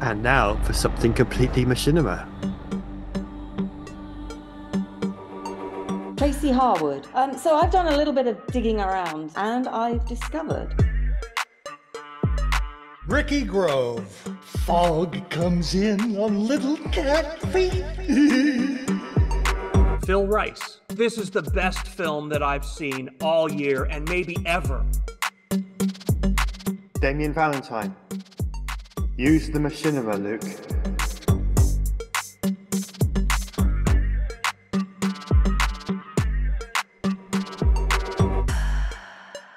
And now for something completely machinima. Tracy Harwood. Um, so I've done a little bit of digging around and I've discovered. Ricky Grove. Fog comes in on little cat feet. Phil Rice. This is the best film that I've seen all year and maybe ever. Damien Valentine. Use the machinima, Luke.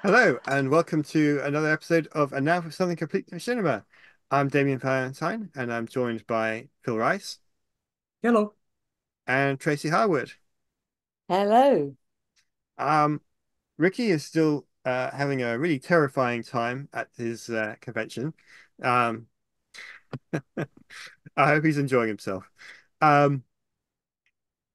Hello, and welcome to another episode of And Now for Something Completely Machinima. I'm Damien Valentine, and I'm joined by Phil Rice Hello. and Tracy Harwood. Hello. Um, Ricky is still uh, having a really terrifying time at his uh, convention. Um, I hope he's enjoying himself. Um,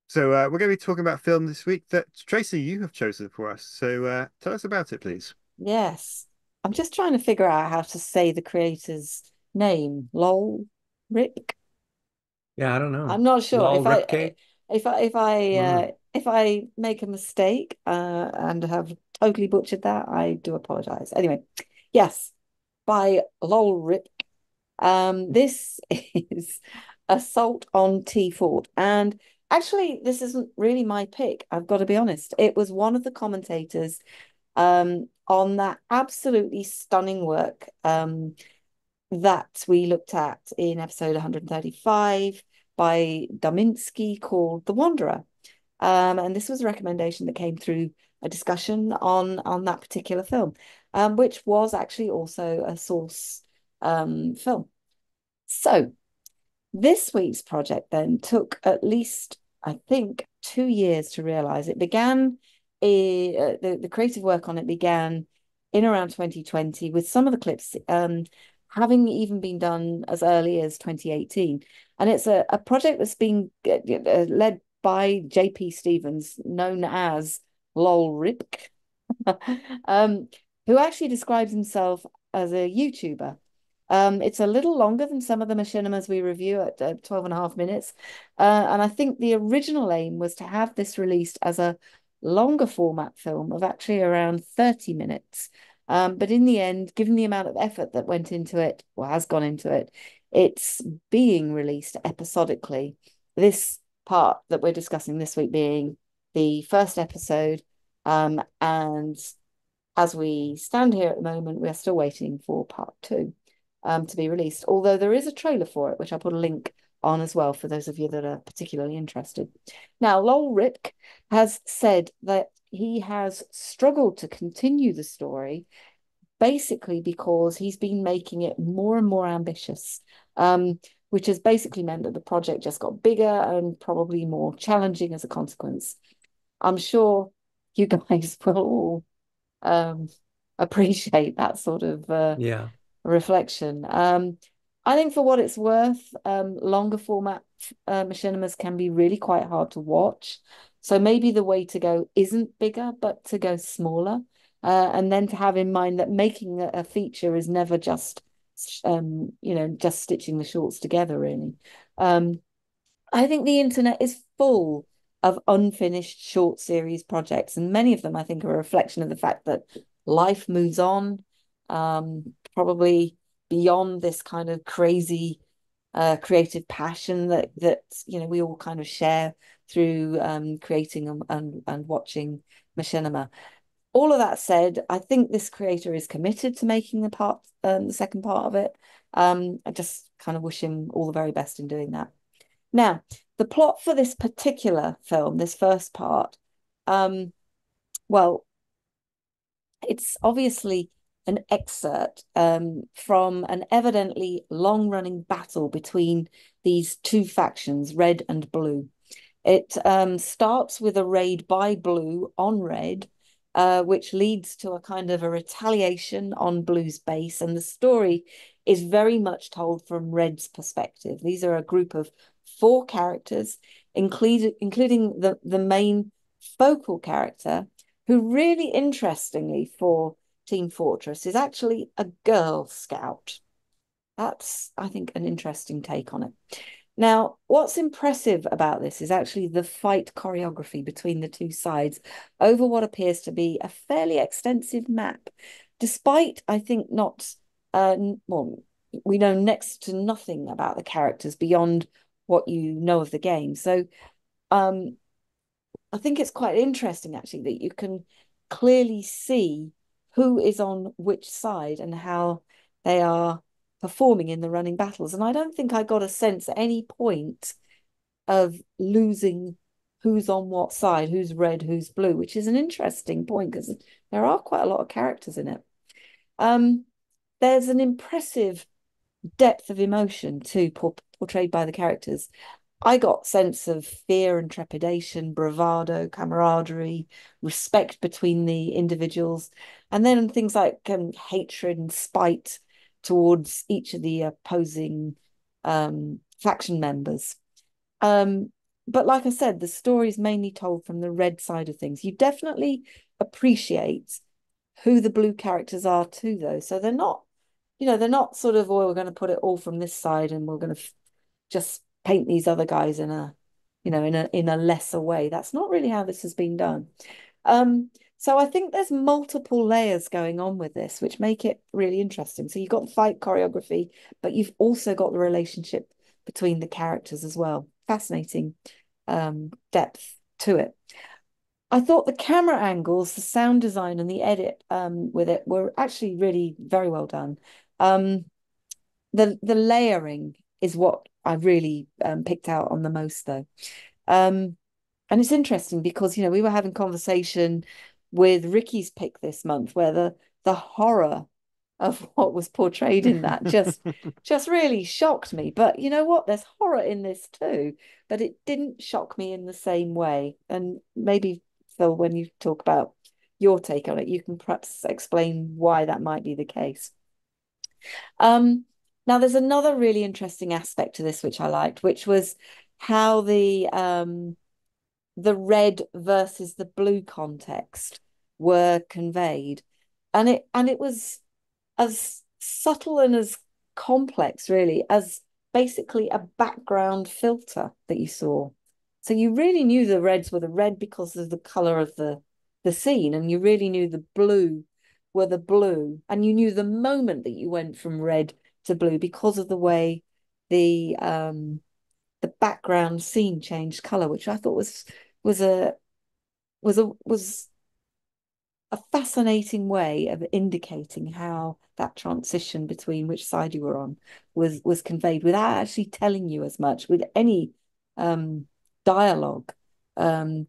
so uh, we're going to be talking about film this week that Tracy you have chosen for us. So uh, tell us about it, please. Yes. I'm just trying to figure out how to say the creator's name. Lol Rick. Yeah, I don't know. I'm not sure Lol if I Ripke? if I if I uh, Mm. if I make a mistake uh, and have totally butchered that, I do apologize. Anyway, yes, by Lol Rip. Um, this is Assault on 2Fort, and actually, this isn't really my pick. I've got to be honest. It was one of the commentators um, on that absolutely stunning work um, that we looked at in episode 135 by Dominzki called The Wanderer. Um, and this was a recommendation that came through a discussion on on that particular film, um, which was actually also a source um, film. So this week's project then took at least, I think, two years to realize. It began, uh, the, the creative work on it began in around 2020 with some of the clips um, having even been done as early as 2018. And it's a, a project that's been uh, led by JP Stevens, known as Lol Ripk, um, who actually describes himself as a YouTuber. Um, it's a little longer than some of the machinimas we review at uh, 12 and a half minutes. Uh, and I think the original aim was to have this released as a longer format film of actually around 30 minutes. Um, but in the end, given the amount of effort that went into it, or has gone into it, it's being released episodically. This part that we're discussing this week being the first episode. Um, and as we stand here at the moment, we're still waiting for part two um, to be released. Although there is a trailer for it, which I'll put a link on as well for those of you that are particularly interested. Now, Lol Ripk has said that he has struggled to continue the story basically because he's been making it more and more ambitious, um, which has basically meant that the project just got bigger and probably more challenging as a consequence. I'm sure you guys will all um, appreciate that sort of uh, Yeah. Reflection. Um, I think for what it's worth, um, longer format uh, machinimas can be really quite hard to watch. So maybe the way to go isn't bigger, but to go smaller. Uh, and then to have in mind that making a, a feature is never just, um, you know, just stitching the shorts together, really. Um, I think the internet is full of unfinished short series projects, and many of them I think are a reflection of the fact that life moves on, um, probably beyond this kind of crazy uh, creative passion that that you know we all kind of share through um, creating and, and and watching machinima. All of that said, I think this creator is committed to making the part, um, the second part of it. Um, I just kind of wish him all the very best in doing that. Now, the plot for this particular film, this first part, um, well, it's obviously an excerpt um, from an evidently long-running battle between these two factions, Red and Blue. It um, starts with a raid by Blue on Red, uh, which leads to a kind of a retaliation on Blue's base, and the story is very much told from Red's perspective. These are a group of four characters, including including the the main focal character, who really interestingly for Team Fortress is actually a Girl Scout. that's, I think, an interesting take on it. Now, what's impressive about this is actually the fight choreography between the two sides over what appears to be a fairly extensive map, despite, I think, not, uh, well, we know next to nothing about the characters beyond what you know of the game. So, um, I think it's quite interesting actually that you can clearly see who is on which side and how they are performing in the running battles. And I don't think I got a sense at any point of losing who's on what side, who's red, who's blue, which is an interesting point because there are quite a lot of characters in it. Um, there's an impressive depth of emotion too portrayed by the characters. I got sense of fear and trepidation, bravado, camaraderie, respect between the individuals, and then things like um, hatred and spite towards each of the opposing um, faction members. Um, but like I said, the story is mainly told from the red side of things. You definitely appreciate who the blue characters are too, though. So they're not, you know, they're not sort of, oh, we're going to put it all from this side and we're going to just paint these other guys in a, you know, in a in a lesser way. That's not really how this has been done. Um, so I think there's multiple layers going on with this, which make it really interesting. So you've got fight choreography, but you've also got the relationship between the characters as well. Fascinating um, depth to it. I thought the camera angles, the sound design, and the edit um, with it were actually really very well done. Um, the the layering is what I really um, picked out on the most, though. Um, and it's interesting because you know we were having conversation with Ricky's pick this month, where the the horror of what was portrayed in that just just really shocked me. But you know what? There's horror in this too, but it didn't shock me in the same way. And maybe Phil, when you talk about your take on it, you can perhaps explain why that might be the case. Um, now, there's another really interesting aspect to this which I liked, which was how the um, the red versus the blue context were conveyed. And it and it was as subtle and as complex really as basically a background filter that you saw. So you really knew the reds were the red because of the color of the the scene and you really knew the blue were the blue and you knew the moment that you went from red to blue because of the way the um the background scene changed color which i thought was was a was a was a fascinating way of indicating how that transition between which side you were on was was conveyed without actually telling you as much with any um, dialogue um,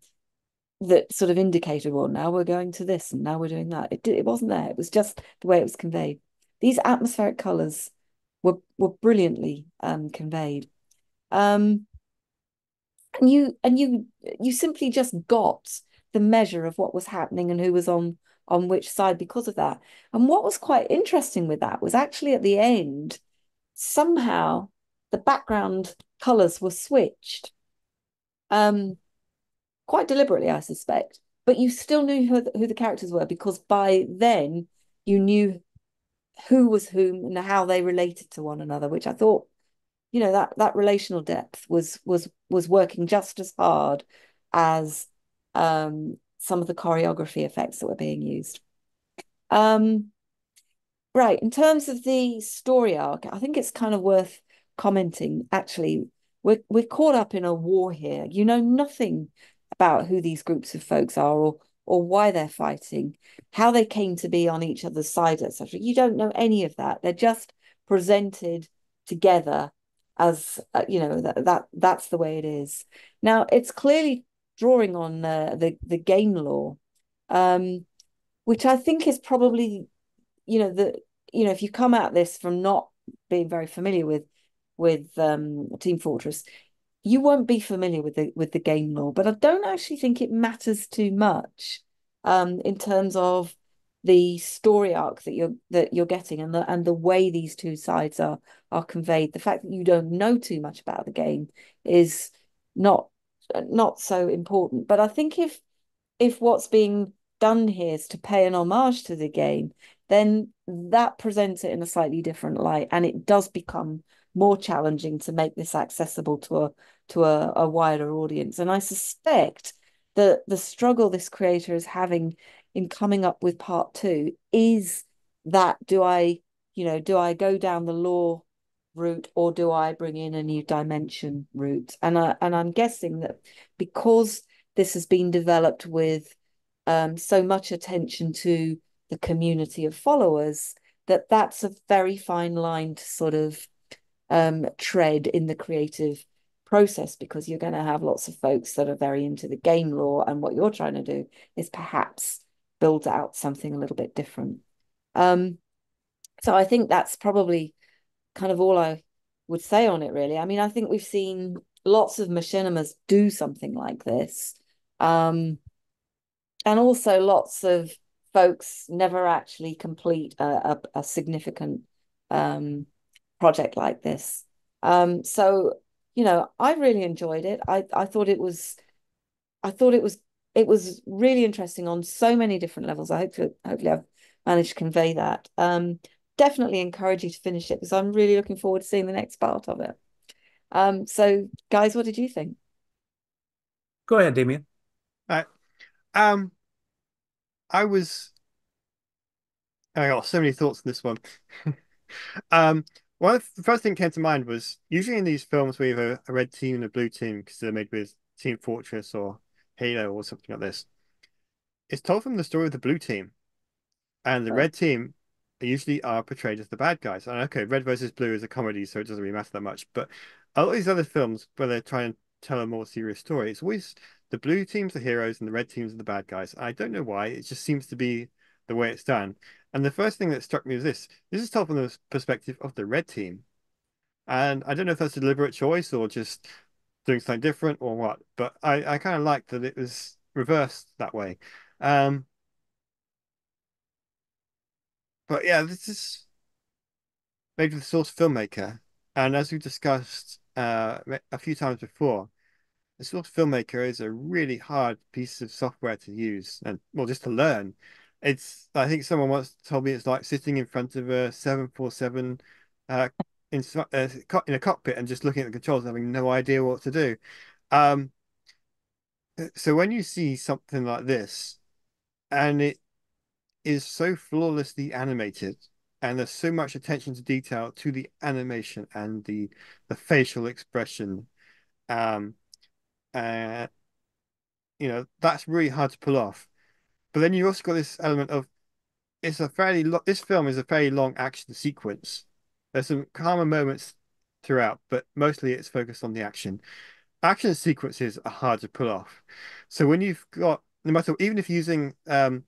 that sort of indicated well now we're going to this and now we're doing that. It, it wasn't there. It was just the way it was conveyed. These atmospheric colors were were brilliantly um, conveyed um, and you and you you simply just got the measure of what was happening and who was on on which side because of that. And what was quite interesting with that was actually at the end, somehow the background colors were switched. Um, quite deliberately, I suspect. But you still knew who the, who the characters were because by then you knew who was whom and how they related to one another, which I thought, you know, that that relational depth was was was working just as hard as um, some of the choreography effects that were being used. Um, right, in terms of the story arc, I think it's kind of worth commenting. Actually, we're we're caught up in a war here. You know nothing about who these groups of folks are or or why they're fighting, how they came to be on each other's side, etc. You don't know any of that. They're just presented together as uh, you know that that that's the way it is. Now it's clearly drawing on the the game lore, um, which I think is probably, you know, the you know if you come at this from not being very familiar with with um, Team Fortress, you won't be familiar with the with the game lore, But I don't actually think it matters too much um, in terms of the story arc that you're that you're getting and the and the way these two sides are are conveyed. The fact that you don't know too much about the game is not not so important. But I think if if what's being done here is to pay an homage to the game, then that presents it in a slightly different light, and it does become more challenging to make this accessible to a to a, a wider audience. And I suspect that the struggle this creator is having in coming up with part two is that do I, you know, do I go down the lore route or do I bring in a new dimension route? And I and I'm guessing that because this has been developed with um, so much attention to the community of followers, that that's a very fine line to sort of um, tread in the creative process because you're going to have lots of folks that are very into the game lore and what you're trying to do is perhaps build out something a little bit different. Um, so I think that's probably kind of all I would say on it, really. I mean, I think we've seen lots of machinimas do something like this. Um, and also lots of folks never actually complete a, a, a significant um, project like this. Um, so, you know, I really enjoyed it. I, I thought it was, I thought it was, it was really interesting on so many different levels. I hope to, hopefully I've managed to convey that. Um, definitely encourage you to finish it because I'm really looking forward to seeing the next part of it. Um, so guys, what did you think? Go ahead, Damien. All right. Um, I was, I got so many thoughts on this one. um, one of the first thing that came to mind was usually in these films we have a, a red team and a blue team because they're made with Team Fortress or Halo or something like this. It's told from the story of the blue team, and the red team usually are portrayed as the bad guys. And okay, red versus blue is a comedy, so it doesn't really matter that much. But a lot of these other films where they're trying to tell a more serious story, it's always the blue team's the heroes and the red team's are the bad guys. I don't know why. It just seems to be the way it's done. And the first thing that struck me was this. This is told from the perspective of the red team. And I don't know if that's a deliberate choice or just doing something different or what, but I, I kind of liked that it was reversed that way. Um, but yeah, this is made with the source filmmaker. And as we discussed uh, a few times before, the source filmmaker is a really hard piece of software to use and well, just to learn. It's I think someone once told me it's like sitting in front of a 747 uh, in uh, in a cockpit and just looking at the controls and having no idea what to do. Um, so when you see something like this and it is so flawlessly animated and there's so much attention to detail to the animation and the the facial expression um uh you know that's really hard to pull off but then you also got this element of it's a fairly lo this film is a fairly long action sequence. There's some calmer moments throughout but mostly it's focused on the action. Action sequences are hard to pull off. So when you've got no matter even if using um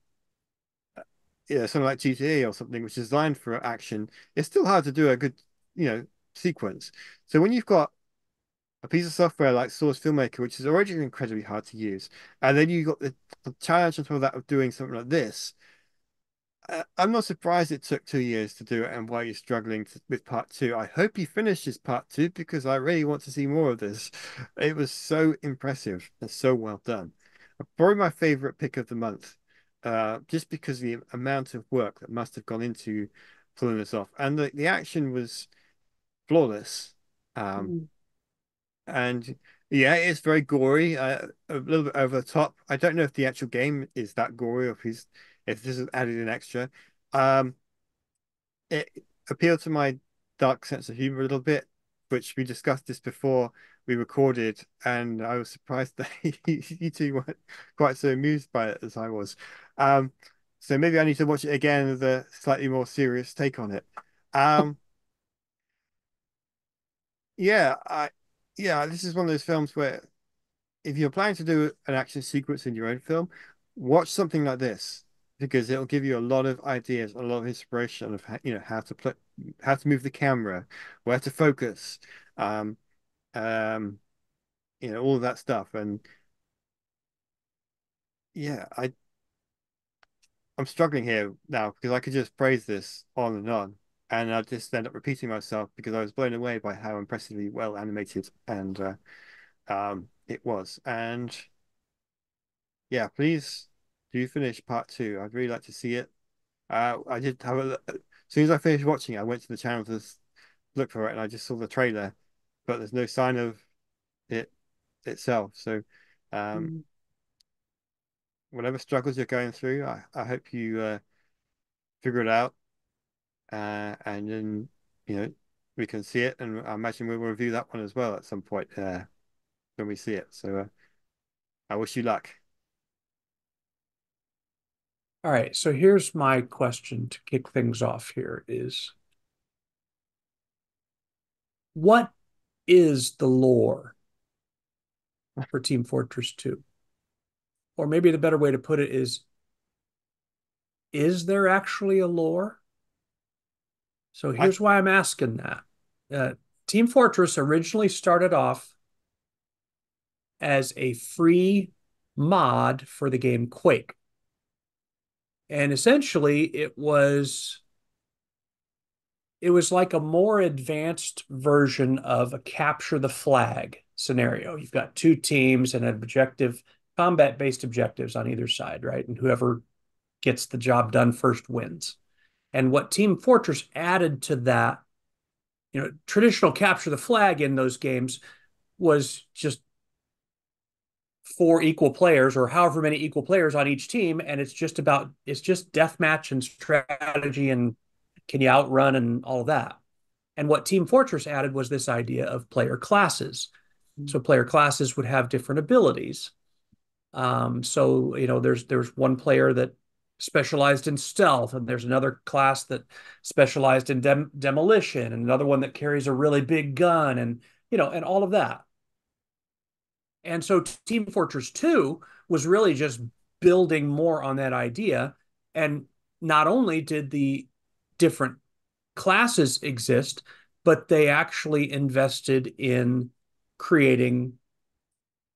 yeah, something like GTA or something which is designed for action, it's still hard to do a good, you know, sequence. So when you've got a piece of software like Source Filmmaker, which is already incredibly hard to use, and then you got the, the challenge on top of that of doing something like this, uh, I'm not surprised it took two years to do it and why you're struggling to, with part two. I hope he finishes part two because I really want to see more of this. It was so impressive and so well done. Probably my favorite pick of the month uh, just because of the amount of work that must have gone into pulling this off. And the, the action was flawless. Um, Mm. And yeah, it's very gory, uh, a little bit over the top. I don't know if the actual game is that gory or if he's if this is added in extra. Um, it appealed to my dark sense of humor a little bit, which we discussed this before we recorded, and I was surprised that you two weren't quite so amused by it as I was. Um, so maybe I need to watch it again with a slightly more serious take on it. Um, yeah, I yeah, this is one of those films where if you're planning to do an action sequence in your own film, watch something like this because it'll give you a lot of ideas, a lot of inspiration of you know how to play, how to move the camera, where to focus, um, um, you know, all of that stuff. And yeah, I I'm struggling here now because I could just praise this on and on, and I just end up repeating myself because I was blown away by how impressively well animated and uh, um, it was. And yeah, please do finish part two. I'd really like to see it. Uh, I did have a as soon as I finished watching it, I went to the channel to look for it, and I just saw the trailer, but there's no sign of it itself. So, um, Mm. whatever struggles you're going through, I, I hope you uh, figure it out, uh, and then you know we can see it, and I imagine we'll review that one as well at some point uh, when we see it. So, uh, I wish you luck. All right, so here's my question to kick things off here is what is the lore for Team Fortress 2? Or maybe the better way to put it is is there actually a lore? So here's why I'm asking that. Uh, Team Fortress originally started off as a free mod for the game Quake. And essentially it was it was like a more advanced version of a capture the flag scenario. You've got two teams and an objective combat based objectives on either side, right? And whoever gets the job done first wins. And what Team Fortress added to that, you know, traditional capture the flag in those games was just four equal players or however many equal players on each team. And it's just about it's just deathmatch and strategy and can you outrun and all of that. And what team fortress added was this idea of player classes. So player classes would have different abilities. Um, so you know there's there's one player that specialized in stealth and there's another class that specialized in dem- demolition and another one that carries a really big gun and you know and all of that and so Team Fortress 2 was really just building more on that idea. And not only did the different classes exist, but they actually invested in creating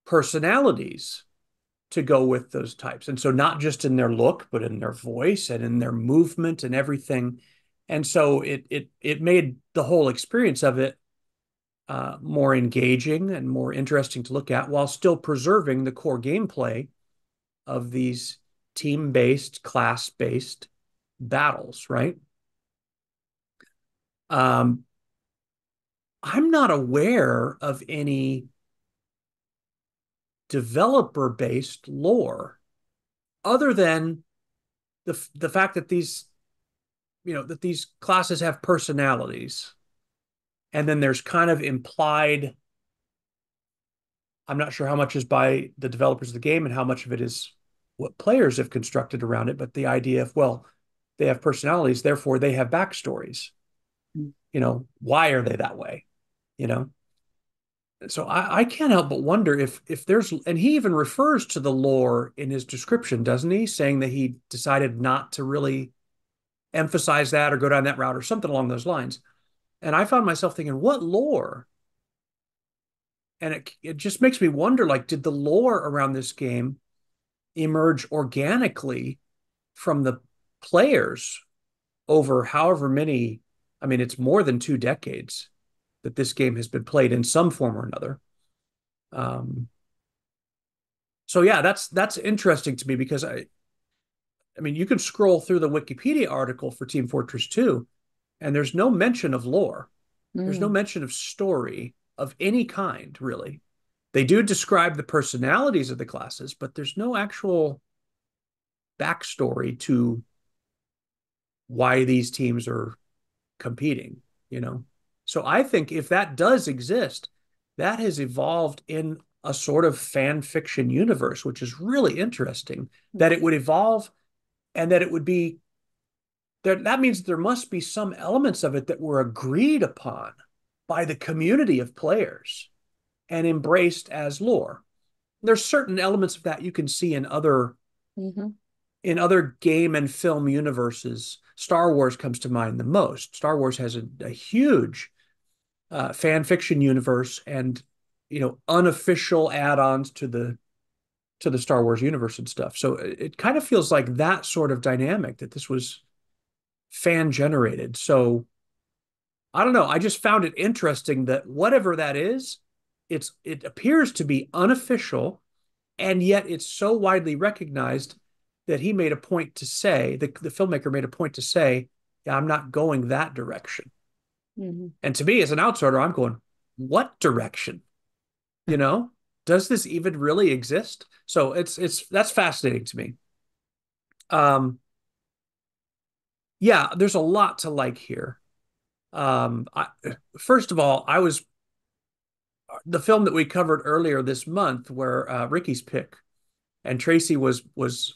personalities to go with those types. And so not just in their look, but in their voice and in their movement and everything. And so it it it made the whole experience of it uh, more engaging and more interesting to look at while still preserving the core gameplay of these team-based, class-based battles, right? Um, I'm not aware of any developer-based lore other than the the fact that these you know that these classes have personalities. And then there's kind of implied i'm not sure how much is by the developers of the game and how much of it is what players have constructed around it but the idea of well they have personalities therefore they have backstories. Hmm. You know why are they that way? You know so I, I can't help but wonder if if there's and he even refers to the lore in his description doesn't he saying that he decided not to really emphasize that or go down that route or something along those lines and I found myself thinking, what lore? And it, it just makes me wonder like, did the lore around this game emerge organically from the players over however many? I mean, it's more than two decades that this game has been played in some form or another. Um, so yeah, that's that's interesting to me because I, I mean, you can scroll through the Wikipedia article for Team Fortress 2 and there's no mention of lore. Mm. There's no Mm. mention of story of any kind, really. They do describe the personalities of the classes, but there's no actual backstory to why these teams are competing, you know? So I think if that does exist, that has evolved in a sort of fan fiction universe, which is really interesting that it would evolve and that it would be there, that means there must be some elements of it that were agreed upon by the community of players and embraced as lore. There's certain elements of that you can see in other Mhm. in other game and film universes. Star Wars comes to mind the most. Star Wars has a, a huge uh, fan fiction universe and you know unofficial add-ons to the to the Star Wars universe and stuff. So it, it kind of feels like that sort of dynamic that this was fan generated. So I don't know. I just found it interesting that whatever that is, it's it appears to be unofficial, and yet it's so widely recognized that he made a point to say, the, the filmmaker made a point to say, yeah, I'm not going that direction. Mhm. And to me, as an outsider, I'm going, what direction? You know, does this even really exist? So it's it's that's fascinating to me. Um, yeah, there's a lot to like here. Um, I, first of all, I was the film that we covered earlier this month, where uh, Ricky's pick, and Tracy was was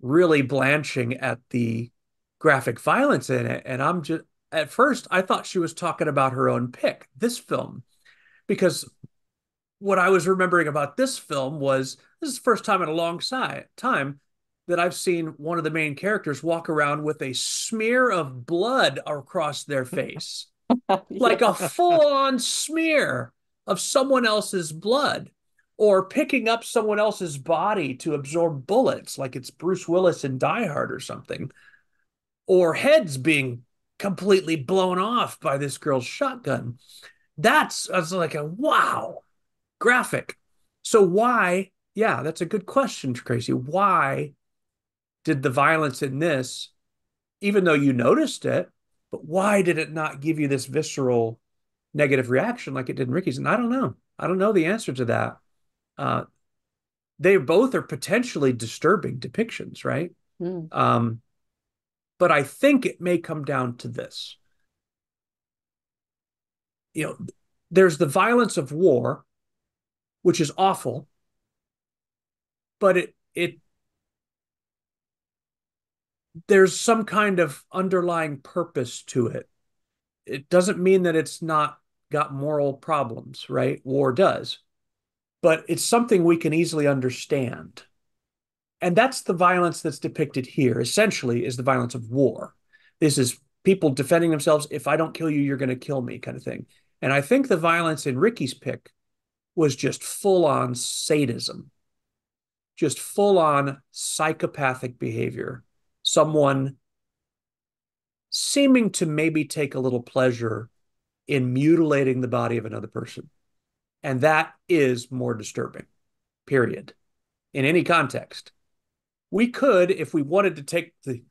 really blanching at the graphic violence in it, and I'm just at first I thought she was talking about her own pick, this film, because what I was remembering about this film was this is the first time in a long si- time that I've seen one of the main characters walk around with a smear of blood across their face, like a full-on smear of someone else's blood, or picking up someone else's body to absorb bullets, like it's Bruce Willis in Die Hard or something, or heads being completely blown off by this girl's shotgun. That's I was like a wow graphic. So why? Yeah, that's a good question, Tracy. Why did the violence in this, even though you noticed it, but why did it not give you this visceral negative reaction like it did in Ricky's? And I don't know. I don't know the answer to that. Uh, they both are potentially disturbing depictions, right? Mm. Um, but I think it may come down to this. You know, there's the violence of war, which is awful, but it it there's some kind of underlying purpose to it. It doesn't mean that it's not got moral problems, right? War does. But it's something we can easily understand. And that's the violence that's depicted here, essentially, is the violence of war. This is people defending themselves. If I don't kill you, you're going to kill me, kind of thing. And I think the violence in Ricky's pick was just full on sadism, just full on psychopathic behavior. Someone seeming to maybe take a little pleasure in mutilating the body of another person. And that is more disturbing, period, in any context. We could, if we wanted to take the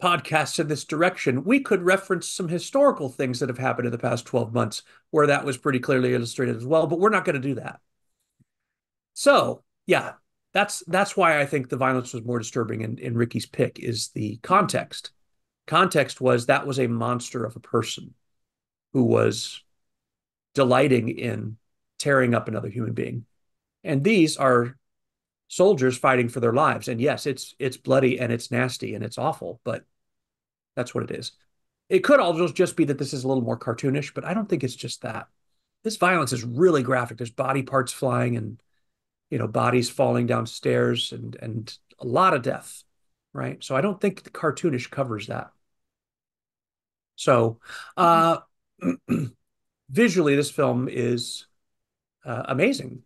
podcast in this direction, we could reference some historical things that have happened in the past 12 months where that was pretty clearly illustrated as well, but we're not going to do that. So, yeah, that's that's why I think the violence was more disturbing in, in Ricky's pick is the context. Context was that was a monster of a person who was delighting in tearing up another human being. And these are soldiers fighting for their lives. And yes, it's it's bloody and it's nasty and it's awful, but that's what it is. It could also just be that this is a little more cartoonish, but I don't think it's just that. This violence is really graphic. There's body parts flying and you know bodies falling downstairs and and a lot of death, right? So I don't think the cartoonish covers that. So uh visually this film is uh, amazing.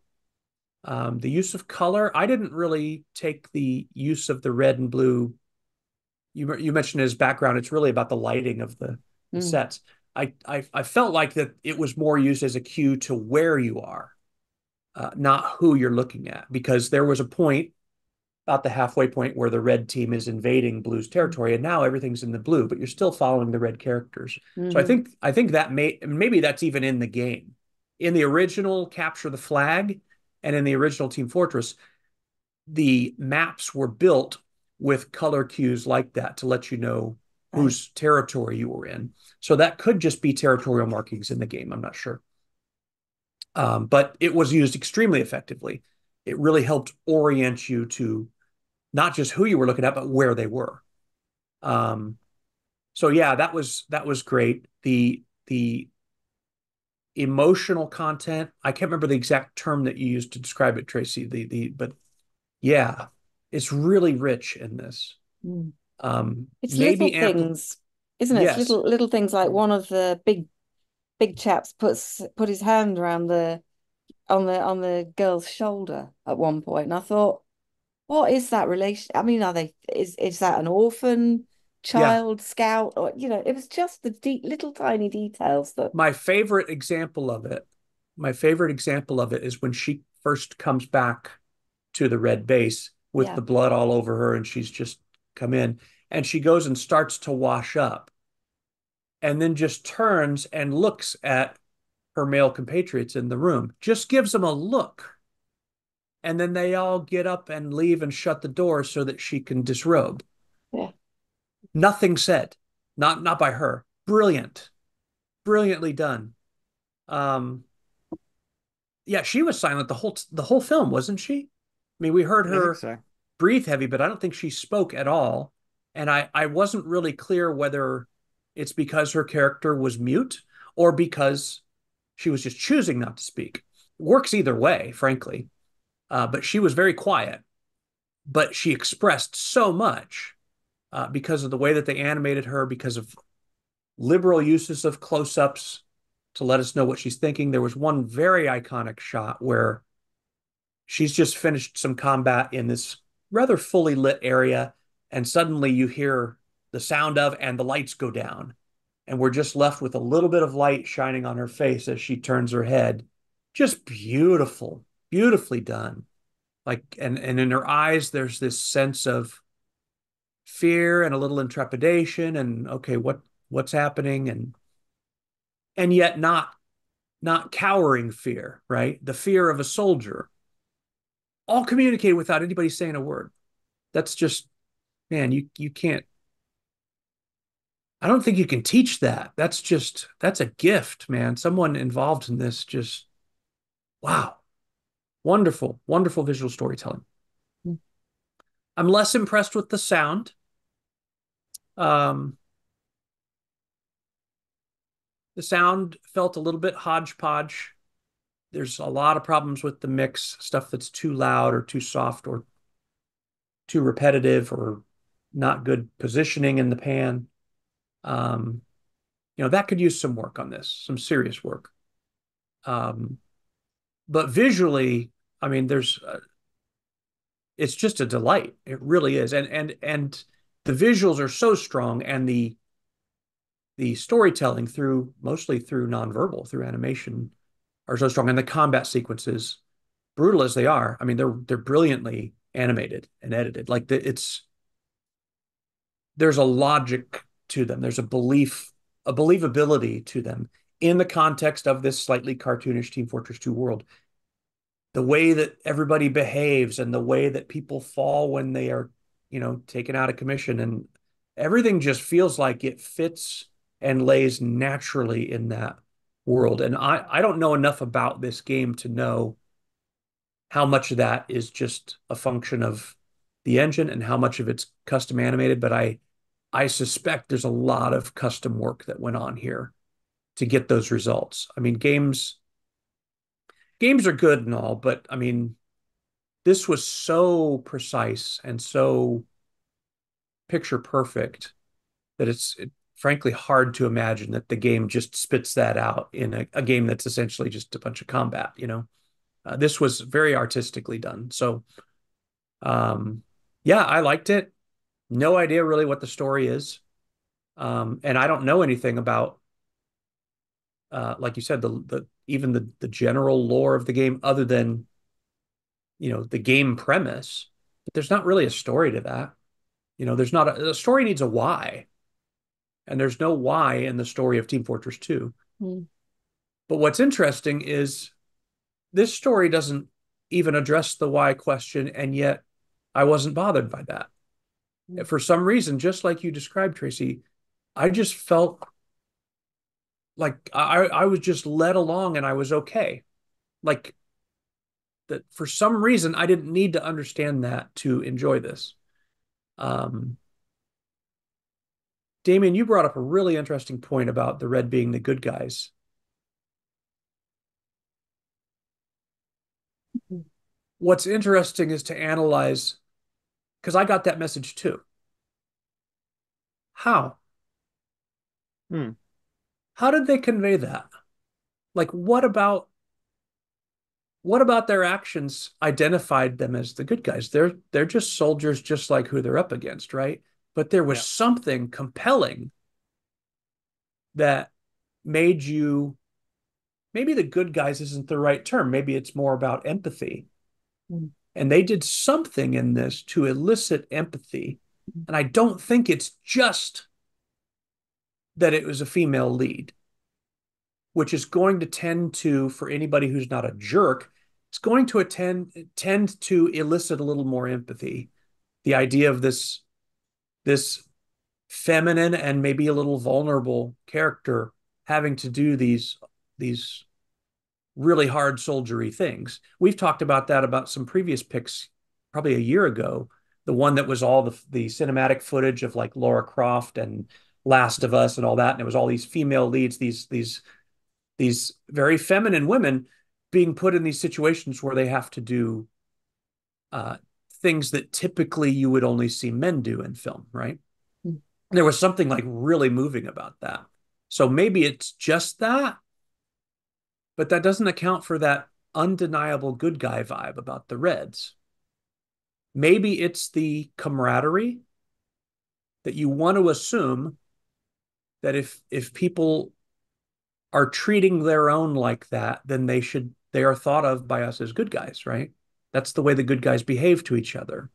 Um, the use of color, I didn't really take the use of the red and blue. You you mentioned as background. It's really about the lighting of the, the Mm. sets. I, I I felt like that it was more used as a cue to where you are, uh, not who you're looking at, because there was a point about the halfway point where the red team is invading blue's territory, and now everything's in the blue, but you're still following the red characters. So I Mhm. think I think that may maybe that's even in the game. In the original Capture the Flag and in the original Team Fortress, the maps were built with color cues like that to let you know Right. whose territory you were in. So that could just be territorial markings in the game. I'm not sure. Um, but it was used extremely effectively. It really helped orient you to not just who you were looking at, but where they were. Um, so yeah, that was that was great. The the emotional content, I can't remember the exact term that you used to describe it, Tracy. The the but yeah, it's really rich in this. Mm. Um, It's maybe little things, isn't it? It's Yes. little little things like one of the big big chaps puts put his hand around the on the on the girl's shoulder at one point, and I thought, what is that relation? I mean, are they is is that an orphan child scout or you know? It was just the deep little tiny details that my favorite example of it, my favorite example of it is when she first comes back to the red base with Yeah. the blood all over her, and she's just come in. And she goes and starts to wash up, and then just turns and looks at her male compatriots in the room, just gives them a look. And then they all get up and leave and shut the door so that she can disrobe. Nothing said, not not by her. Brilliant, brilliantly done. Um, yeah, she was silent the whole the whole film, wasn't she? I mean, we heard her so. breathe heavy, but I don't think she spoke at all. And I I wasn't really clear whether it's because her character was mute or because she was just choosing not to speak. Works either way, frankly. Uh, but she was very quiet. But she expressed so much uh, because of the way that they animated her, because of liberal uses of close ups to let us know what she's thinking. There was one very iconic shot where she's just finished some combat in this rather fully lit area, and suddenly you hear the sound of and the lights go down. And we're just left with a little bit of light shining on her face as she turns her head. Just beautiful, beautifully done. Like, and, and in her eyes, there's this sense of fear and a little intrepidation and okay, what what's happening? And and yet not not cowering fear, right? The fear of a soldier. All communicated without anybody saying a word. That's just, man, you you can't. I don't think you can teach that. That's just that's a gift, man. Someone involved in this just, wow, wonderful, wonderful visual storytelling. I'm less impressed with the sound. Um, the sound felt a little bit hodgepodge. There's a lot of problems with the mix, stuff that's too loud or too soft or too repetitive or not good positioning in the pan. Um, you know, that could use some work on this, some serious work. Um, but visually, I mean, there's, uh, it's just a delight. It really is. And, and, and the visuals are so strong and the, the storytelling through mostly through nonverbal, through animation are so strong. And the combat sequences, brutal as they are, I mean, they're, they're brilliantly animated and edited. Like the, it's, there's a logic to them. There's a belief, a believability to them in the context of this slightly cartoonish Team Fortress 2 world. The way that everybody behaves and the way that people fall when they are, you know, taken out of commission and everything just feels like it fits and lays naturally in that world. And I, I don't know enough about this game to know how much of that is just a function of the engine and how much of it's custom animated, but I I suspect there's a lot of custom work that went on here to get those results. I mean, games games are good and all, but I mean, this was so precise and so picture perfect that it's it, frankly hard to imagine that the game just spits that out in a, a game that's essentially just a bunch of combat. You know, uh, this was very artistically done. So, um, yeah, I liked it. No idea really what the story is. Um, and I don't know anything about, uh, like you said, the the even the the general lore of the game, other than, you know, the game premise. But there's not really a story to that. You know, there's not a, a story needs a why, and there's no why in the story of Team Fortress 2. Mm. But what's interesting is this story doesn't even address the why question, and yet I wasn't bothered by that. Mm. For some reason, just like you described, Tracy, I just felt like I, I was just led along and I was okay. Like that for some reason I didn't need to understand that to enjoy this. Um, Damien, you brought up a really interesting point about the red being the good guys. What's interesting is to analyze, because I got that message too. How? Hmm. How did they convey that? Like, what about what about their actions identified them as the good guys? They're they're just soldiers, just like who they're up against, right? But there was Yeah. something compelling that made you maybe the good guys isn't the right term. Maybe it's more about empathy. Mm. And they did something in this to elicit empathy. And I don't think it's just that it was a female lead, which is going to tend to, for anybody who's not a jerk, it's going to attend, tend to elicit a little more empathy. The idea of this, this feminine and maybe a little vulnerable character having to do these, these really hard soldiery things. We've talked about that about some previous picks probably a year ago. The one that was all the the cinematic footage of like Lara Croft and Last of Us and all that, and it was all these female leads, these these these very feminine women being put in these situations where they have to do uh, things that typically you would only see men do in film, right? Mm. There was something like really moving about that. So maybe it's just that, but that doesn't account for that undeniable good guy vibe about the Reds. Maybe it's the camaraderie that you want to assume that if if people are treating their own like that, then they should they are thought of by us as good guys, right? That's the way the good guys behave to each other.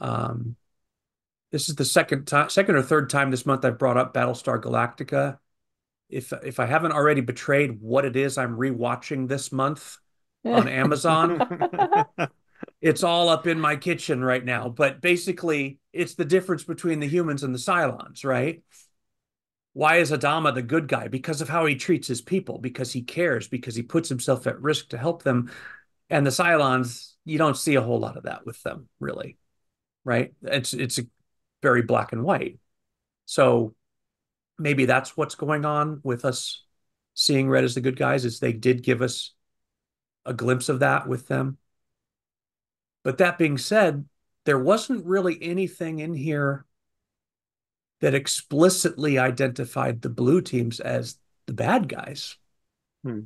Um, this is the second time, second or third time this month I've brought up Battlestar Galactica if if I haven't already betrayed what it is I'm rewatching this month on Amazon, it's all up in my kitchen right now. But basically, it's the difference between the humans and the Cylons, right? Why is Adama the good guy? Because of how he treats his people, because he cares, because he puts himself at risk to help them. And the Cylons, you don't see a whole lot of that with them, really, right? It's it's very black and white. So maybe that's what's going on with us seeing red as the good guys is they did give us a glimpse of that with them but that being said there wasn't really anything in here that explicitly identified the blue teams as the bad guys hmm.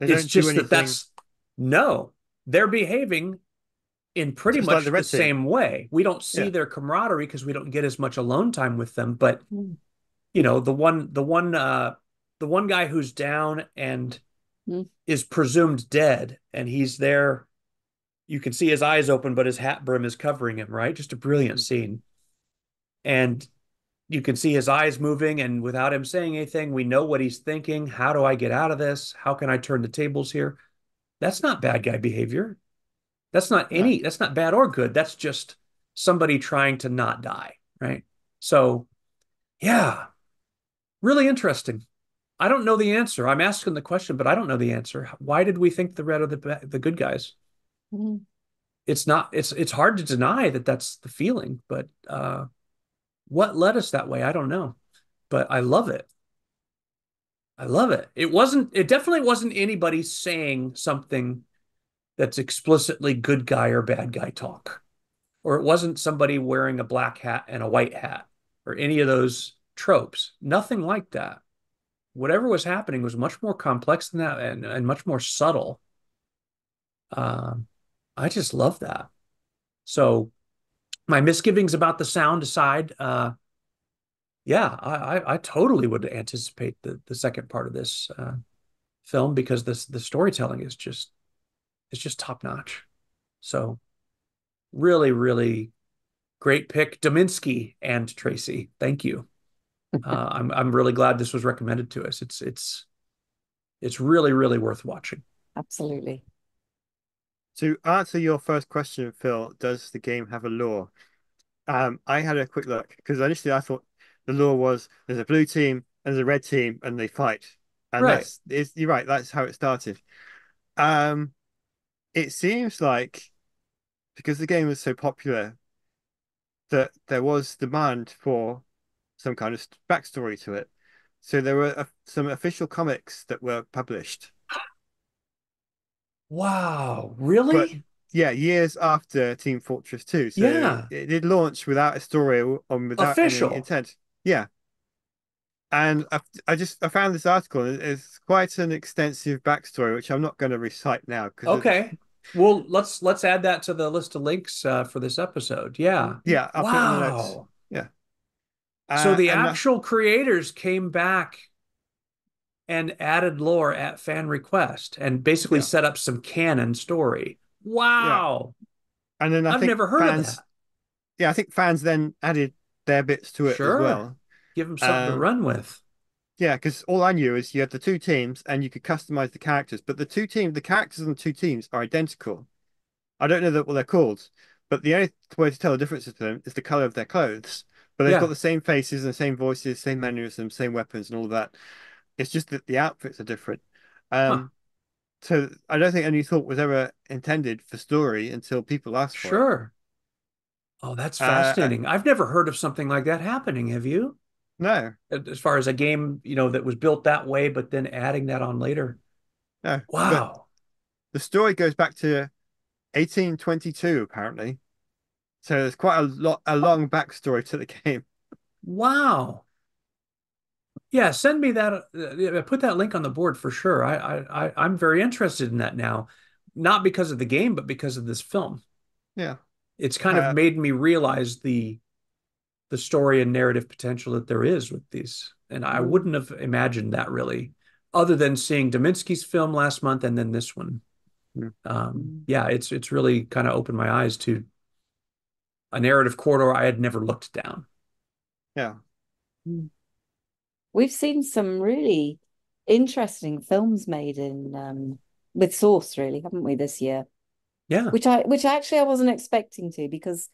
it's just that that's no they're behaving in pretty just much like the, the same way we don't see yeah. their camaraderie because we don't get as much alone time with them but mm you know the one the one uh the one guy who's down and mm. is presumed dead and he's there you can see his eyes open but his hat brim is covering him right just a brilliant mm. scene and you can see his eyes moving and without him saying anything we know what he's thinking how do i get out of this how can i turn the tables here that's not bad guy behavior that's not any that's not bad or good that's just somebody trying to not die right so yeah Really interesting. I don't know the answer. I'm asking the question, but I don't know the answer. Why did we think the red are the the good guys? Mm-hmm. It's not. It's it's hard to deny that that's the feeling, but uh, what led us that way? I don't know, but I love it. I love it. It wasn't. It definitely wasn't anybody saying something that's explicitly good guy or bad guy talk, or it wasn't somebody wearing a black hat and a white hat, or any of those tropes. Nothing like that. Whatever was happening was much more complex than that and, and much more subtle. Um, I just love that. So, my misgivings about the sound aside, uh, yeah, I, I, I totally would anticipate the the second part of this uh, film because this the storytelling is just it's just top notch. So, really, really great pick, Dominzki and Tracy. Thank you uh, I'm I'm really glad this was recommended to us. It's it's it's really really worth watching. Absolutely. To answer your first question, Phil, does the game have a lore? Um, I had a quick look because initially I thought the lore was there's a blue team and there's a red team and they fight, and right. that's you're right. That's how it started. Um, it seems like because the game was so popular that there was demand for some kind of backstory to it. So there were uh, some official comics that were published. Wow, really? But, yeah, years after Team Fortress 2. So yeah. it did launch without a story or without official any intent. Yeah. And I, I just I found this article. It's quite an extensive backstory, which I'm not going to recite now. Okay. Well, let's let's add that to the list of links uh, for this episode. Yeah. Yeah. I'll wow. Yeah. Uh, so the actual creators came back and added lore at fan request and basically yeah. set up some canon story. Wow. And then I I've think never heard fans, of that. yeah, I think fans then added their bits to it Sure. as well. Give them something to Um, run with. Yeah, because all I knew is you had the two teams and you could customize the characters, but the two team, the characters on the two teams are identical. I don't know that what they're called, but the only way to tell the difference between them is the color of their clothes. But they've Yeah. got the same faces and the same voices, same mannerisms, same weapons, and all of that. It's just that the outfits are different. Um, so I don't think any thought was ever intended for story until people asked for it. Sure. Oh, that's Uh, fascinating. I've never heard of something like that happening. Have you? No, As far as a game, you know, that was built that way, but then adding that on later. no. Wow. the story goes back to 1822, apparently. So there's quite a lot, a long backstory to the game. Wow. Yeah, send me that. Uh, put that link on the board for sure. I, I, I, I'm very interested in that now, not because of the game, but because of this film. Yeah. It's kind Uh, of made me realize the the story and narrative potential that there is with these. And I Mm. wouldn't have imagined that really, other than seeing Dominzki's film last month and then this one. Hmm. Um, yeah, it's it's really kind of opened my eyes to a narrative corridor I had never looked down. Yeah. We've seen some really interesting films made in um, with Source, really, haven't we, this year? Yeah. Which I which actually I wasn't expecting to because,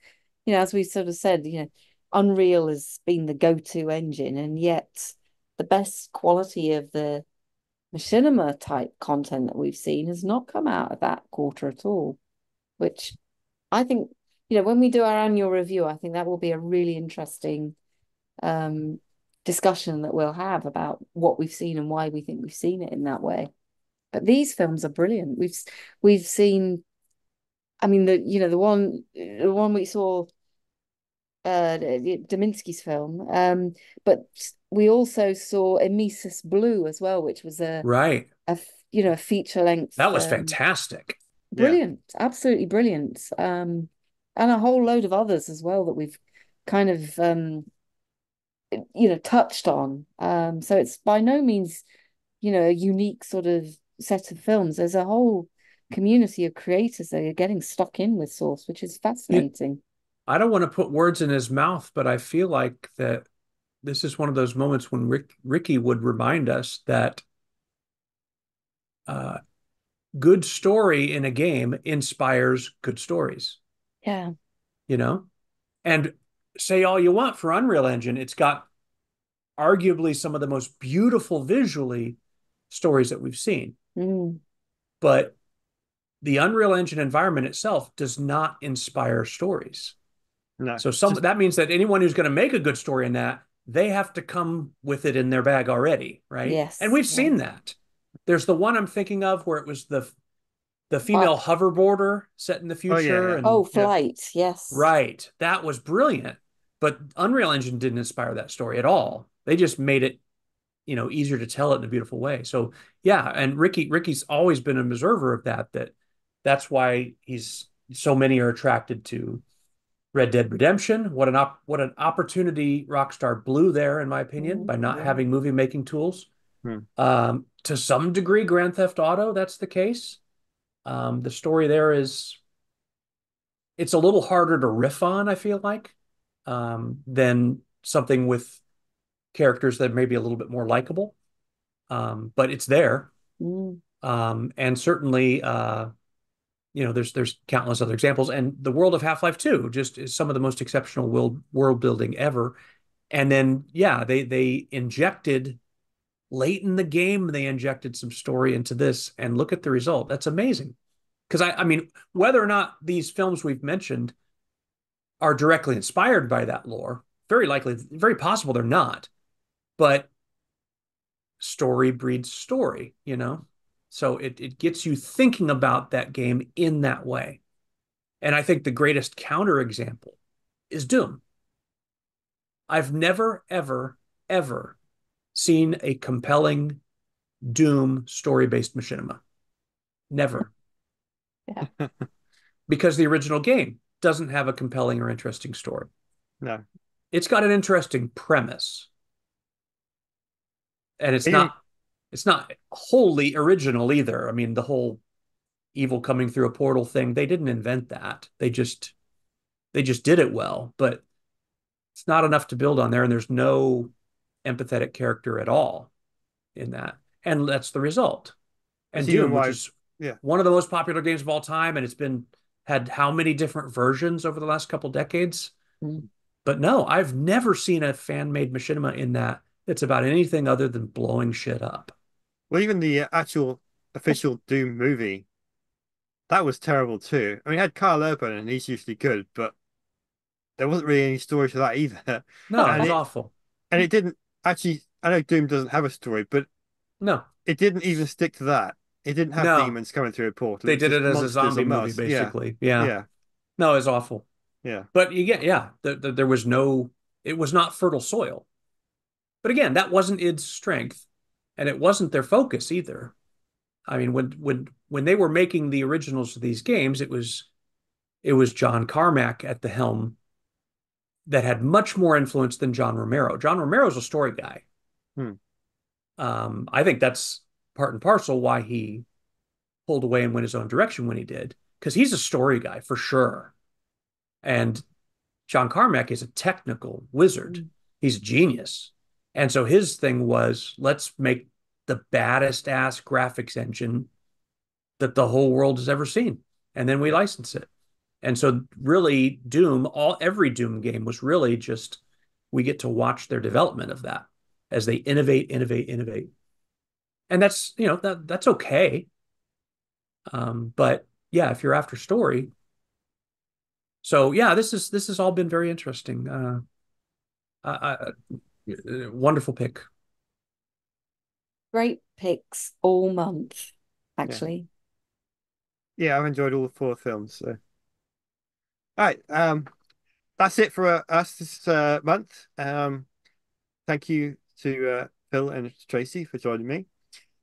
you know, as we sort of said, you know, Unreal has been the go-to engine, and yet the best quality of the machinima type content that we've seen has not come out of that quarter at all. Which I think, you know, when we do our annual review, I think that will be a really interesting um discussion that we'll have about what we've seen and why we think we've seen it in that way. But these films are brilliant. We've we've seen, I mean, the you know the one the one we saw, uh, Dominzki's film. Um, but we also saw Emesis Blue as well, which was a Right. a you know a feature length. That was um, fantastic. Yeah. brilliant, absolutely brilliant. Um, and a whole load of others as well that we've kind of um you know touched on. Um so it's by no means you know a unique sort of set of films. There's a whole community of creators that are getting stuck in with source which is fascinating. I don't want to put words in his mouth, but I feel like that this is one of those moments when Rick, Ricky would remind us that uh, good story in a game inspires good stories, yeah. You know? And say all you want for Unreal Engine, it's got arguably some of the most beautiful visually stories that we've seen. Mm. But the Unreal Engine environment itself does not inspire stories. No. So some that means that anyone who's going to make a good story in that, they have to come with it in their bag already, right? Yes, And we've yeah. seen that. There's the one I'm thinking of where it was the the female hoverboarder set in the Oh, yeah, future. yeah. and oh yeah. flight yes right. That was brilliant. But Unreal Engine didn't inspire that story at all. They just made it, you know, easier to tell it in a beautiful way. So yeah, and Ricky Ricky's always been an observer of that, that that's why he's so many are attracted to Red Dead Redemption. What an op what an opportunity Rockstar blew there, in my opinion, Mhm, by not yeah. having movie making tools. Hmm. Um, to some degree, Grand Theft Auto, that's the case. Um, the story there is it's a little harder to riff on, I feel like, um, than something with characters that may be a little bit more likable. Um, but it's there. Mm. Um, and certainly, uh, you know, there's there's countless other examples, and the world of Half-Life 2 just is some of the most exceptional world world building ever. And then, yeah, they they injected late in the game, they injected some story into this, and look at the result. That's amazing. Because I, I mean, whether or not these films we've mentioned are directly inspired by that lore, very likely, very possible they're not. But story breeds story, you know? So it, it gets you thinking about that game in that way. And I think the greatest counterexample is Doom. I've never, ever, ever seen a compelling Doom story based machinima. Never. Yeah. because the original game doesn't have a compelling or interesting story. No. It's got an interesting premise. And it's Yeah. not it's not wholly original either. I mean, the whole evil coming through a portal thing. They didn't invent that. They just they just did it well, but it's not enough to build on there, and there's no empathetic character at all in that. And that's the result. And Doom, which is yeah. one of the most popular games of all time, and it's been had how many different versions over the last couple decades? Mm. But no, I've never seen a fan-made machinima in that that's about anything other than blowing shit up. Well, even the actual official Doom movie, that was terrible too. I mean, it had Karl Urban and he's usually good, but there wasn't really any story to that either. No, And it was it- awful. And it didn't actually, I know Doom doesn't have a story, but No, it didn't even stick to that. It didn't have No. demons coming through a portal. they was did it as a zombie movie, Mars. Yeah, basically. Yeah. Yeah. No, it's awful. Yeah. But you get, yeah, th th- there was no, it was not fertile soil. But again, that wasn't id's strength, and it wasn't their focus either. I mean, when when when they were making the originals of these games, it was it was John Carmack at the helm that had much more influence than John Romero. John Romero's a story guy. Hmm. Um, I think that's part and parcel why he pulled away and went his own direction when he did, because he's a story guy for sure. And John Carmack is a technical wizard. He's a genius. And so his thing was let's make the baddest ass graphics engine that the whole world has ever seen. And then we license it. And so really Doom, all every Doom game was really just we get to watch their development of that as they innovate, innovate, innovate. And that's, you know, that that's okay. Um, but yeah, if you're after story. So yeah, this is this has all been very interesting. Uh, uh, uh, wonderful pick. Great picks all month, actually. Yeah, I've enjoyed all four films. So. All right, um, that's it for uh, us this uh, month. Um, thank you to uh, Phil and Tracy for joining me.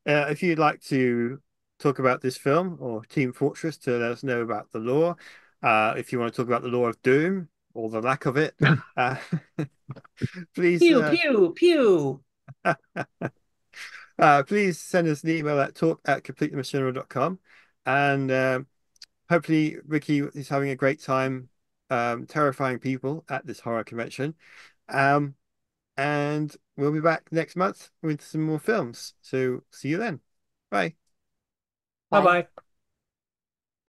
Uh, if you'd like to talk about this film or Team Fortress 2 let us know about the lore, uh, if you want to talk about the lore of Doom or the lack of it, uh, please Pew uh, pew pew. uh, please send us an email at talk at completelymachinima.com. And um, hopefully, Ricky is having a great time um, terrifying people at this horror convention. Um, and we'll be back next month with some more films. So see you then. Bye. Bye Bye. bye.